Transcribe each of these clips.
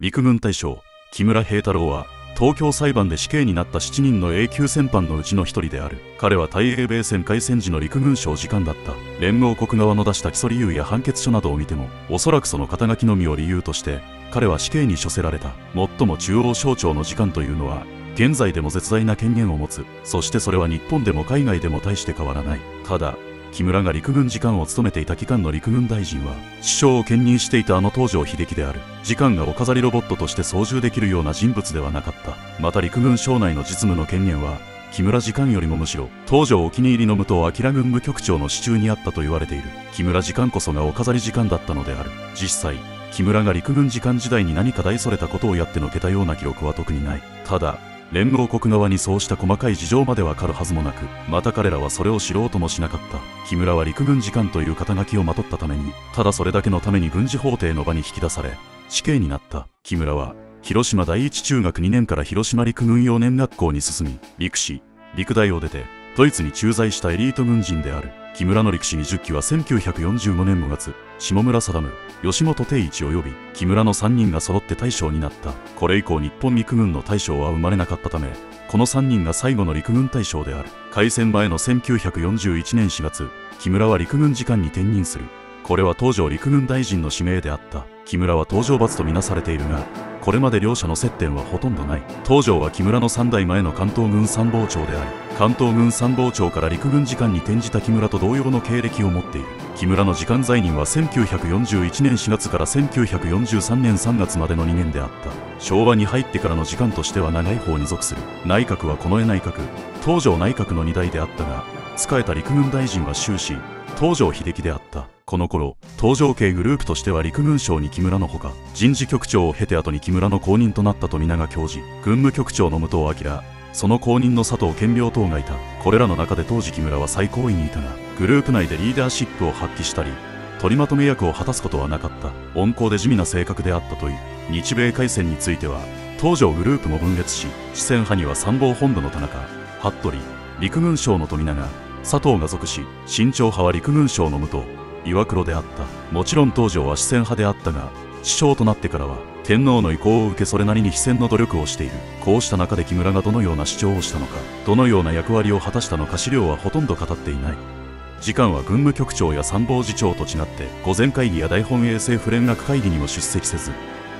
陸軍大将木村平太郎は東京裁判で死刑になった7人の永久戦犯のうちの一人である。彼は大英米戦開戦時の陸軍省次官だった。連合国側の出した起訴理由や判決書などを見てもおそらくその肩書きのみを理由として彼は死刑に処せられた。最も中央省庁の次官というのは現在でも絶大な権限を持つ。そしてそれは日本でも海外でも大して変わらない。ただ木村が陸軍次官を務めていた期間の陸軍大臣は首相を兼任していたあの東条英機である次官がお飾りロボットとして操縦できるような人物ではなかった。また陸軍省内の実務の権限は木村次官よりもむしろ東条お気に入りの武藤明軍務局長の手中にあったと言われている。木村次官こそがお飾り次官だったのである。実際木村が陸軍次官時代に何か大それたことをやってのけたような記録は特にない。ただ連合国側にそうした細かい事情までわかるはずもなくまた彼らはそれを知ろうともしなかった。木村は陸軍次官という肩書きをまとったためにただそれだけのために軍事法廷の場に引き出され死刑になった。木村は広島第一中学2年から広島陸軍幼年学校に進み陸士陸大を出てドイツに駐在したエリート軍人である。木村の陸士20期は1945年5月下村定吉本定一及び木村の3人が揃って大将になった。これ以降日本陸軍の大将は生まれなかったためこの3人が最後の陸軍大将である。開戦前の1941年4月木村は陸軍次官に転任する。これは東条陸軍大臣の指名であった。木村は登場罰とみなされているがこれまで両者の接点はほとんどない。東条は木村の3代前の関東軍参謀長であり関東軍参謀長から陸軍次官に転じた木村と同様の経歴を持っている。木村の時間在任は1941年4月から1943年3月までの2年であった。昭和に入ってからの時間としては長い方に属する。内閣は近衛内閣。東条内閣の2代であったが仕えた陸軍大臣は終始東条英機であった。この頃東条系グループとしては陸軍省に木村のほか人事局長を経て後に木村の後任となった富永教授軍務局長の武藤明その後任の佐藤健良等がいた。これらの中で当時木村は最高位にいたがグループ内でリーダーシップを発揮したり取りまとめ役を果たすことはなかった。温厚で地味な性格であったといい日米開戦については東条グループも分裂し四川派には参謀本部の田中服部陸軍省の富永佐藤が属し新潮派は陸軍省の武藤。岩黒であった。もちろん東条は四川派であったが首相となってからは天皇の意向を受けそれなりに非戦の努力をしている。こうした中で木村がどのような主張をしたのかどのような役割を果たしたのか資料はほとんど語っていない。次官は軍務局長や参謀次長と違って御前会議や大本営政府連絡会議にも出席せず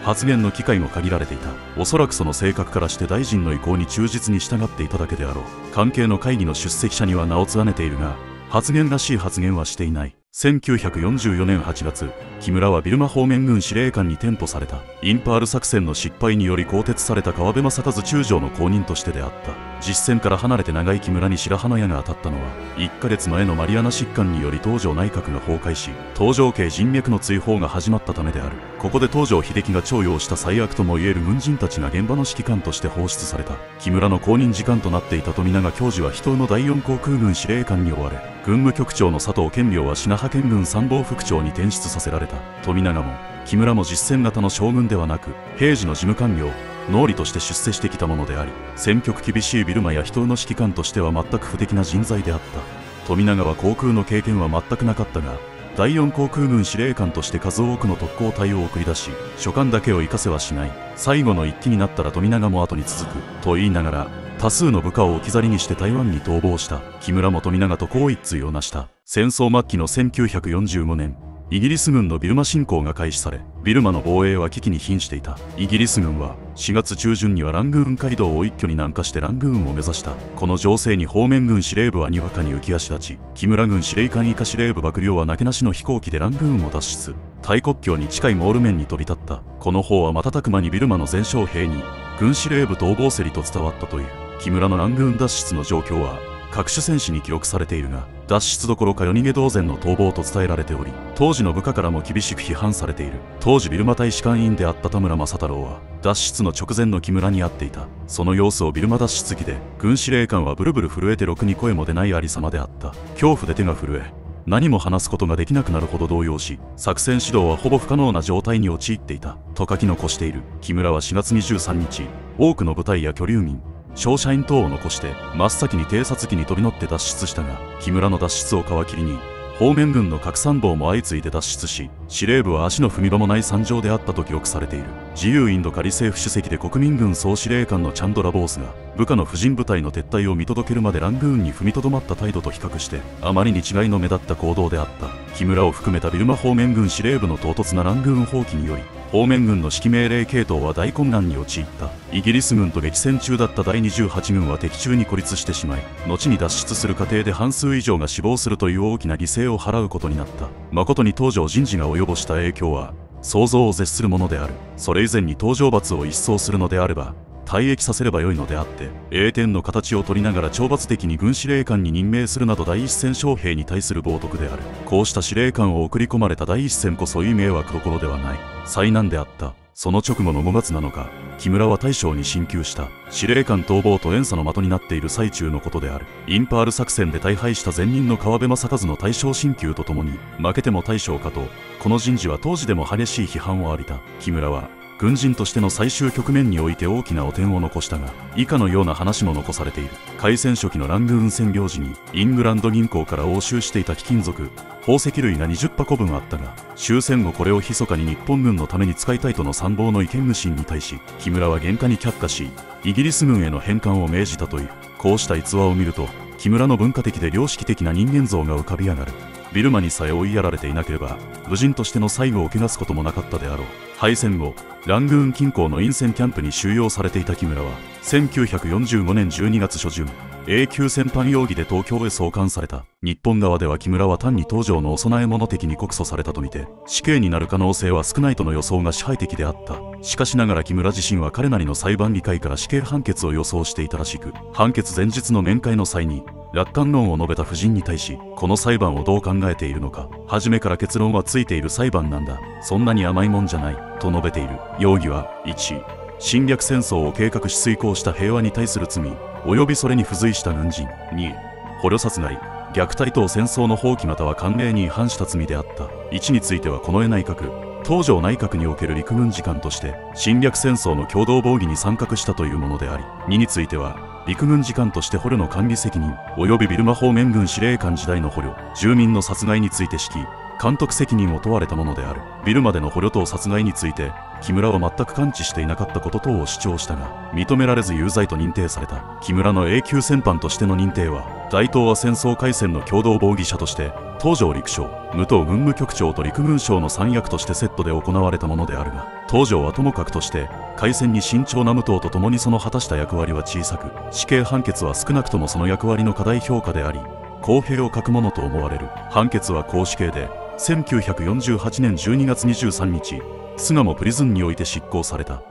発言の機会も限られていた。おそらくその性格からして大臣の意向に忠実に従っていただけであろう。関係の会議の出席者には名を連ねているが発言らしい発言はしていない。1944年8月木村はビルマ方面軍司令官に添付された。インパール作戦の失敗により更迭された川辺正和中将の後任としてであった。実戦から離れて長い木村に白羽の矢が当たったのは1ヶ月前のマリアナ疾患により東条内閣が崩壊し東条家人脈の追放が始まったためである。ここで東条英機が徴用した最悪ともいえる軍人たちが現場の指揮官として放出された。木村の後任時間となっていた富永教授は人の第4航空軍司令官に追われ軍務局長の佐藤健良は品派遣軍参謀副長に転出させられた。富永も木村も実戦型の将軍ではなく平時の事務官僚脳裏として出世してきたものであり戦局厳しいビルマや人の指揮官としては全く不敵な人材であった。富永は航空の経験は全くなかったが第4航空軍司令官として数多くの特攻隊を送り出し所管だけを生かせはしない。最後の一機になったら富永も後に続くと言いながら多数の部下を置き去りにして台湾に逃亡した。木村も富永と好一対を成した。戦争末期の1945年イギリス軍のビルマ侵攻が開始されビルマの防衛は危機に瀕していた。イギリス軍は4月中旬にはラングーン街道を一挙に南下してラングーンを目指した。この情勢に方面軍司令部はにわかに浮き足立ち木村軍司令官以下司令部幕僚はなけなしの飛行機でラングーンを脱出。大国境に近いモール面に飛び立った。この方は瞬く間にビルマの全将兵に軍司令部逃亡せりと伝わったという。木村のラングーン脱出の状況は各種戦士に記録されているが脱出どころか夜逃げ同然の逃亡と伝えられており当時の部下からも厳しく批判されている。当時ビルマ大使館員であった田村正太郎は脱出の直前の木村に会っていた。その様子をビルマ脱出機で軍司令官はブルブル震えてろくに声も出ないありさまであった。恐怖で手が震え何も話すことができなくなるほど動揺し作戦指導はほぼ不可能な状態に陥っていた。と書き残している。木村は4月23日多くの部隊や居留民照射員等を残して真っ先に偵察機に飛び乗って脱出したが木村の脱出を皮切りに方面軍の核参謀も相次いで脱出し司令部は足の踏み場もない惨状であったと記憶されている。自由インド仮政府主席で国民軍総司令官のチャンドラ・ボースが部下の婦人部隊の撤退を見届けるまでラングーンに踏みとどまった態度と比較してあまりに違いの目立った行動であった木村を含めたビルマ方面軍司令部の唐突なラングーン放棄により方面軍の指揮命令系統は大混乱に陥った。イギリス軍と激戦中だった第28軍は敵中に孤立してしまい後に脱出する過程で半数以上が死亡するという大きな犠牲を払うことになった。誠に東条人事が及ぼした影響は想像を絶するものである。それ以前に登場罰を一掃するのであれば退役させればよいのであって栄転の形を取りながら懲罰的に軍司令官に任命するなど第一線将兵に対する冒涜である。こうした司令官を送り込まれた第一線こそいい迷惑どころではない。災難であった。その直後の5月7日木村は大将に進級した司令官逃亡と遠佐の的になっている最中のことである。インパール作戦で大敗した前任の川辺正和の大将進級とともに負けても大将かとこの人事は当時でも激しい批判を浴びた。木村は軍人としての最終局面において大きな汚点を残したが以下のような話も残されている。開戦初期のラングーン占領時にイングランド銀行から押収していた貴金属宝石類が20箱分あったが終戦後これを密かに日本軍のために使いたいとの参謀の意見無心に対し木村は厳化に却下しイギリス軍への返還を命じたという。こうした逸話を見ると木村の文化的で良識的な人間像が浮かび上がる。ビルマにさえ追いやられていなければ武人としての最後を汚すこともなかったであろう。敗戦後ラングーン近郊の陰線キャンプに収容されていた木村は1945年12月初旬永久戦犯容疑で東京へ送還された。日本側では木村は単に東条のお供え物的に告訴されたとみて死刑になる可能性は少ないとの予想が支配的であった。しかしながら木村自身は彼なりの裁判議会から死刑判決を予想していたらしく判決前日の面会の際に楽観論を述べた夫人に対しこの裁判をどう考えているのか初めから結論はついている裁判なんだ。そんなに甘いもんじゃないと述べている。容疑は1侵略戦争を計画し遂行した平和に対する罪及びそれに付随した軍人。2捕虜殺害。虐待等戦争の放棄または慣例に違反した罪であった。1については近衛内閣。東条内閣における陸軍次官として侵略戦争の共同防御に参画したというものであり2については陸軍次官として捕虜の管理責任及びビルマ方面軍司令官時代の捕虜住民の殺害について指揮監督責任を問われたものである。ビルマでの捕虜等殺害について木村は全く感知していなかったこと等を主張したが認められず有罪と認定された。木村の永久戦犯としての認定は大東亜戦争開戦の共同防御者として東条陸将武藤軍務局長と陸軍省の三役としてセットで行われたものであるが東条はともかくとして開戦に慎重な武藤と共にその果たした役割は小さく死刑判決は少なくともその役割の過大評価であり公平を欠くものと思われる。判決は公死刑で1948年12月23日巣鴨プリズンにおいて執行された。